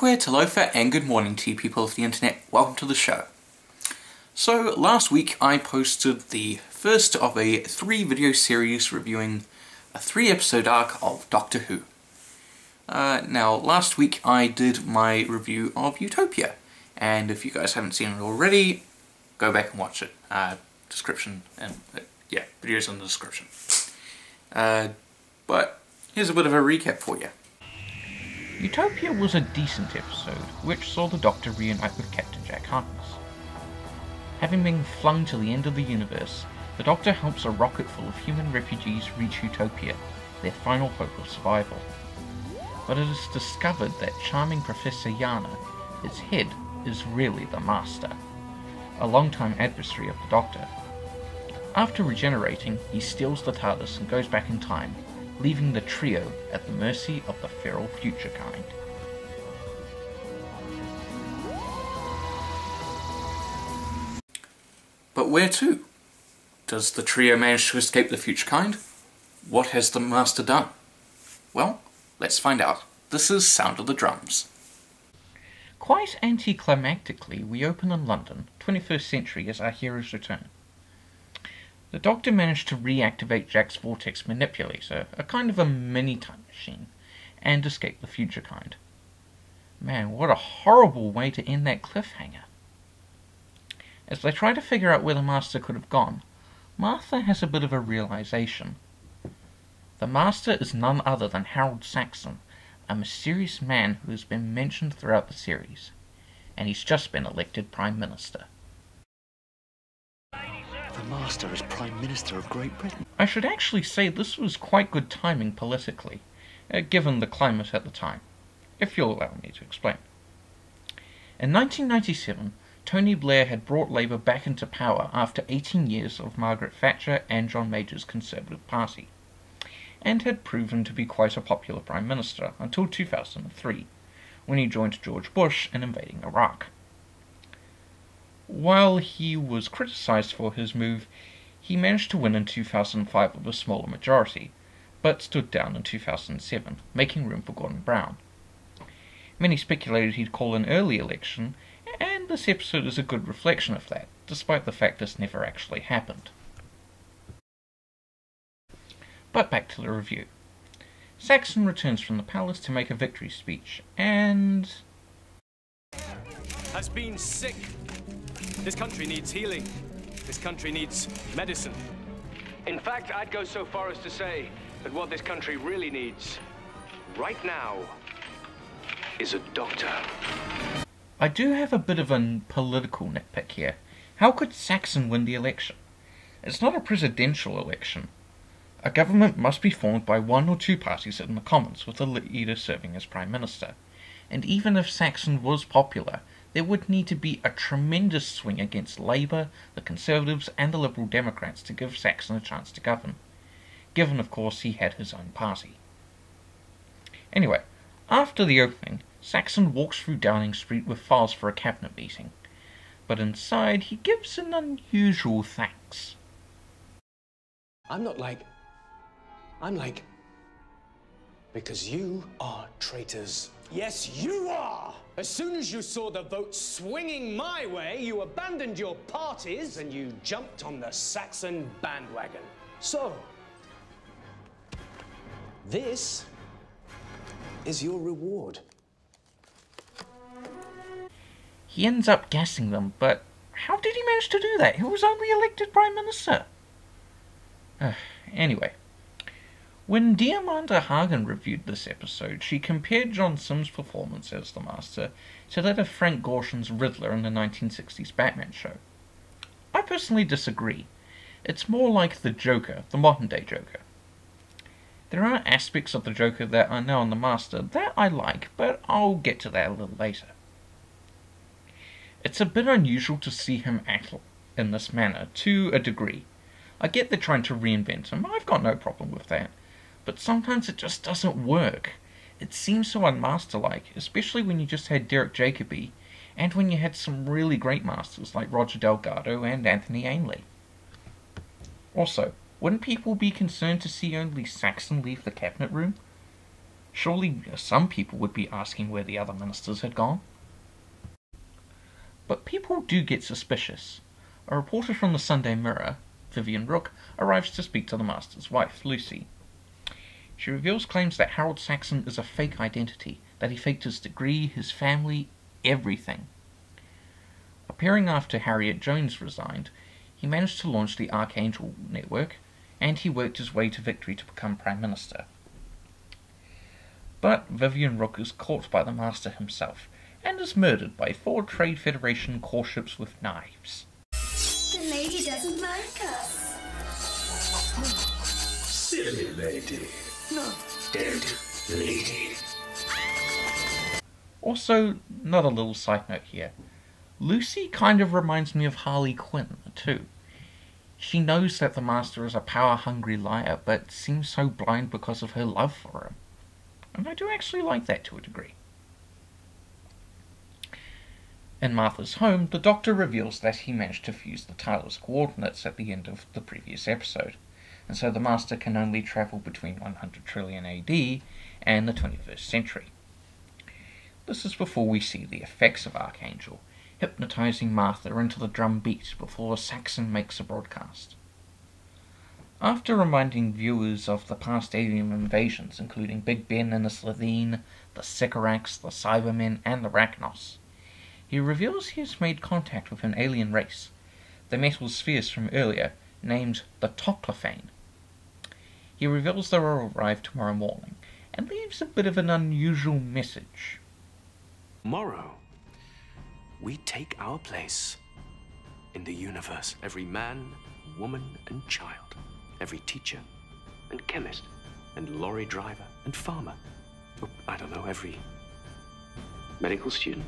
Akwe Talofa and good morning to you people of the internet. Welcome to the show. So last week I posted the first of a three video series reviewing a three episode arc of Doctor Who. Uh, now last week I did my review of Utopia and if you guys haven't seen it already go back and watch it. Uh, description and uh, yeah, videos in the description. Uh, but here's a bit of a recap for you. Utopia was a decent episode, which saw the Doctor reunite with Captain Jack Harkness. Having been flung to the end of the universe, the Doctor helps a rocket full of human refugees reach Utopia, their final hope of survival. But it is discovered that charming Professor Yana, his head, is really the Master, a longtime adversary of the Doctor. After regenerating, he steals the TARDIS and goes back in time, leaving the trio at the mercy of the feral future kind. But where to? Does the trio manage to escape the future kind? What has the Master done? Well, let's find out. This is Sound of the Drums. Quite anticlimactically, we open in London, 21st century, as our heroes return. The Doctor managed to reactivate Jack's vortex manipulator, a kind of a mini time machine, and escape the future kind. Man, what a horrible way to end that cliffhanger. As they try to figure out where the Master could have gone, Martha has a bit of a realization. The Master is none other than Harold Saxon, a mysterious man who has been mentioned throughout the series, and he's just been elected Prime Minister. The Master is Prime Minister of Great Britain. I should actually say this was quite good timing politically, uh, given the climate at the time, if you'll allow me to explain. In 1997, Tony Blair had brought Labour back into power after 18 years of Margaret Thatcher and John Major's Conservative Party, and had proven to be quite a popular Prime Minister until 2003, when he joined George Bush in invading Iraq. While he was criticised for his move, he managed to win in 2005 with a smaller majority, but stood down in 2007, making room for Gordon Brown. Many speculated he'd call an early election, and this episode is a good reflection of that, despite the fact this never actually happened. But back to the review. Saxon returns from the palace to make a victory speech, and... Has been sick this country needs healing. This country needs medicine. In fact, I'd go so far as to say that what this country really needs, right now, is a doctor. I do have a bit of a political nitpick here. How could Saxon win the election? It's not a presidential election. A government must be formed by one or two parties in the Commons, with the leader serving as Prime Minister. And even if Saxon was popular, there would need to be a tremendous swing against Labour, the Conservatives, and the Liberal Democrats to give Saxon a chance to govern, given, of course, he had his own party. Anyway, after the opening, Saxon walks through Downing Street with files for a cabinet meeting, but inside he gives an unusual thanks. I'm not like. I'm like. Because you are traitors. Yes, you are! As soon as you saw the vote swinging my way, you abandoned your parties and you jumped on the Saxon bandwagon. So, this is your reward. He ends up gassing them, but how did he manage to do that? He was only elected Prime Minister. Uh, anyway, when Diamanda Hagan reviewed this episode, she compared John Simm's performance as the Master to that of Frank Gorshin's Riddler in the 1960s Batman show. I personally disagree. It's more like the Joker, the modern day Joker. There are aspects of the Joker that are now in the Master that I like, but I'll get to that a little later. It's a bit unusual to see him act in this manner, to a degree. I get they're trying to reinvent him, I've got no problem with that but sometimes it just doesn't work. It seems so unmaster-like, especially when you just had Derek Jacobi, and when you had some really great masters like Roger Delgado and Anthony Ainley. Also, wouldn't people be concerned to see only Saxon leave the cabinet room? Surely uh, some people would be asking where the other ministers had gone. But people do get suspicious. A reporter from the Sunday Mirror, Vivien Rook, arrives to speak to the Master's wife, Lucy. She reveals claims that Harold Saxon is a fake identity, that he faked his degree, his family, everything. Appearing after Harriet Jones resigned, he managed to launch the Archangel network, and he worked his way to victory to become Prime Minister. But Vivien Rook is caught by the Master himself, and is murdered by four Trade Federation core ships with knives. The lady doesn't like us. Silly lady. Not dead lady. Also, another little side note here. Lucy kind of reminds me of Harley Quinn, too. She knows that the Master is a power hungry liar, but seems so blind because of her love for him. And I do actually like that to a degree. In Martha's home, the Doctor reveals that he managed to fuse the TARDIS coordinates at the end of the previous episode, and so the Master can only travel between 100 trillion AD and the 21st century. This is before we see the effects of Archangel, hypnotizing Martha into the drum beat before Saxon makes a broadcast. After reminding viewers of the past alien invasions, including Big Ben and the Slitheen, the Sycorax, the Cybermen, and the Racnoss, he reveals he has made contact with an alien race, the metal spheres from earlier, named the Toclafane. He reveals they will arrive tomorrow morning, and leaves a bit of an unusual message. Tomorrow, we take our place in the universe. Every man, woman, and child. Every teacher and chemist and lorry driver and farmer. I don't know, every medical student.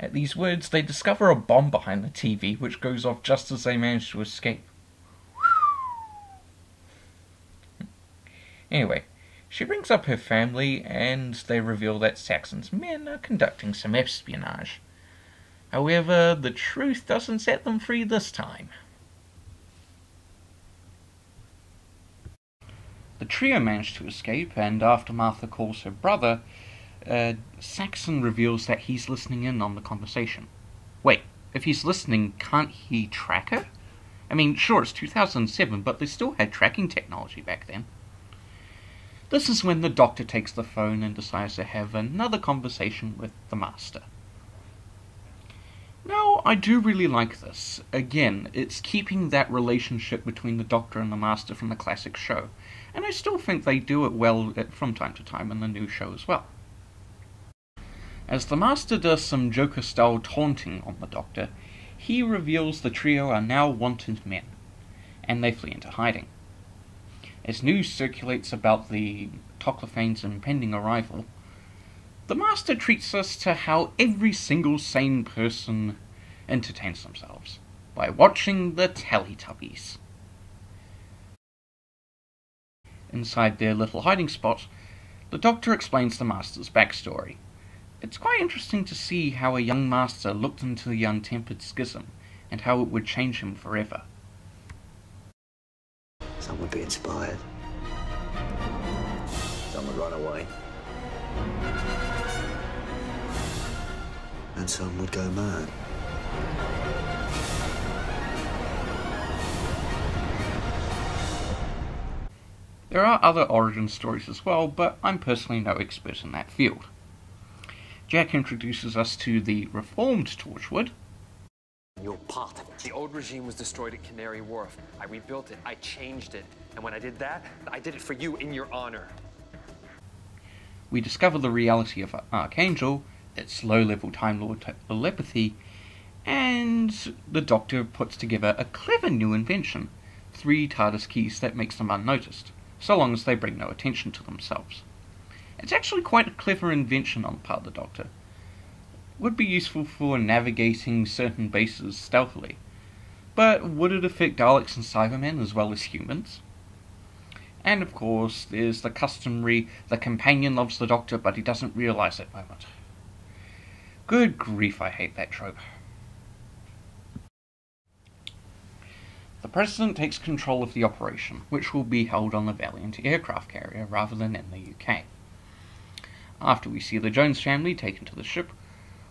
At these words, they discover a bomb behind the TV, which goes off just as they manage to escape. Anyway, she brings up her family, and they reveal that Saxon's men are conducting some espionage. However, the truth doesn't set them free this time. The trio manage to escape, and after Martha calls her brother, uh, Saxon reveals that he's listening in on the conversation. Wait, if he's listening, can't he track her? I mean, sure, it's 2007, but they still had tracking technology back then. This is when the doctor takes the phone and decides to have another conversation with the master. Now, I do really like this. Again, it's keeping that relationship between the doctor and the master from the classic show, and I still think they do it well from time to time in the new show as well. As the Master does some Joker style taunting on the Doctor, he reveals the trio are now wanted men, and they flee into hiding. As news circulates about the Toclafane's impending arrival, the Master treats us to how every single sane person entertains themselves by watching the Teletubbies. Inside their little hiding spot, the Doctor explains the Master's backstory it's quite interesting to see how a young master looked into the untempered schism and how it would change him forever. Some would be inspired. Some would run away. And some would go mad. There are other origin stories as well, but I'm personally no expert in that field. Jack introduces us to the reformed Torchwood. You're part of it. The old regime was destroyed at Canary Wharf. I rebuilt it. I changed it. And when I did that, I did it for you in your honor. We discover the reality of Archangel, its low-level Time Lord telepathy, and the Doctor puts together a clever new invention, three TARDIS keys that makes them unnoticed, so long as they bring no attention to themselves. It's actually quite a clever invention on the part of the Doctor. Would be useful for navigating certain bases stealthily. But would it affect Daleks and Cybermen as well as humans? And of course, there's the customary the companion loves the Doctor but he doesn't realise it moment. Good grief, I hate that trope. The President takes control of the operation, which will be held on the Valiant aircraft carrier rather than in the UK. After we see the Jones family taken to the ship,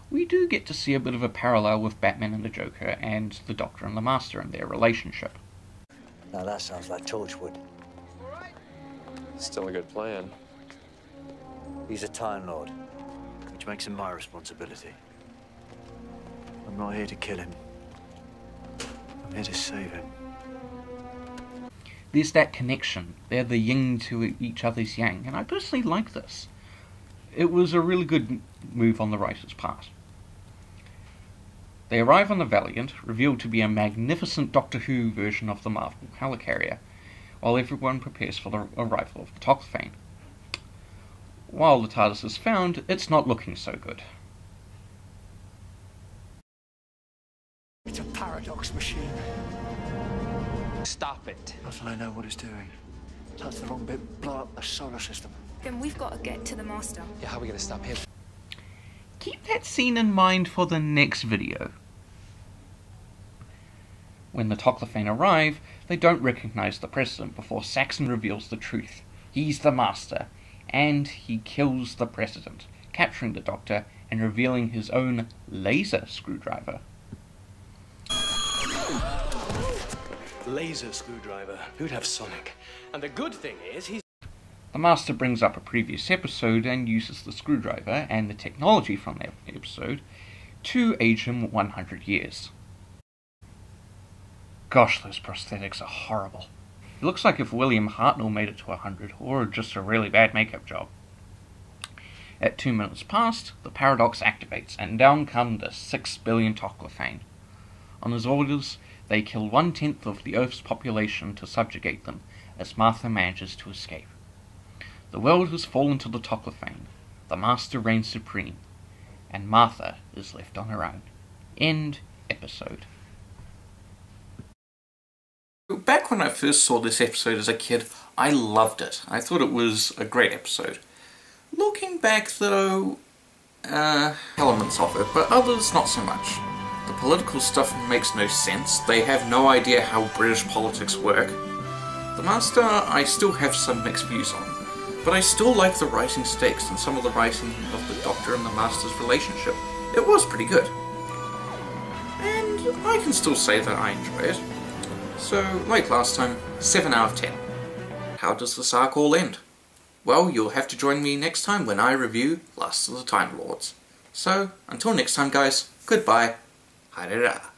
we do get to see a bit of a parallel with Batman and the Joker and the Doctor and the Master and their relationship. Now that sounds like Torchwood. Still a good plan. He's a Time Lord, which makes him my responsibility. I'm not here to kill him. I'm here to save him. There's that connection. They're the yin to each other's yang, and I personally like this. It was a really good move on the writer's part. They arrive on the Valiant, revealed to be a magnificent Doctor Who version of the Marvel helicarrier, while everyone prepares for the arrival of the Toclafane. While the TARDIS is found, it's not looking so good. It's a paradox machine. Stop it. Doesn't I know what it's doing? Touch the wrong bit, blow up the solar system. Then we've got to get to the master. Yeah, how are we gonna stop him? Keep that scene in mind for the next video. When the Toclafane arrive, they don't recognize the President before Saxon reveals the truth. He's the Master, and he kills the President, capturing the Doctor and revealing his own laser screwdriver. Laser screwdriver. Who'd have Sonic? And the good thing is, he's. The Master brings up a previous episode and uses the screwdriver and the technology from that episode to age him 100 years. Gosh, those prosthetics are horrible. It looks like if William Hartnell made it to 100, or just a really bad makeup job. At two minutes past, the paradox activates, and down come the six billion Toclafane. On his orders, they kill one tenth of the Earth's population to subjugate them, as Martha manages to escape. The world has fallen to the Toclafane, the Master reigns supreme, and Martha is left on her own. End episode. Back when I first saw this episode as a kid, I loved it. I thought it was a great episode. Looking back though, uh, elements of it, but others not so much. The political stuff makes no sense, they have no idea how British politics work. The Master I still have some mixed views on, but I still like the writing stakes and some of the writing of the Doctor and the Master's relationship. It was pretty good. And I can still say that I enjoy it. So, like last time, 7 out of 10. How does this arc all end? Well, you'll have to join me next time when I review Last of the Time Lords. So, until next time guys, goodbye. Harera.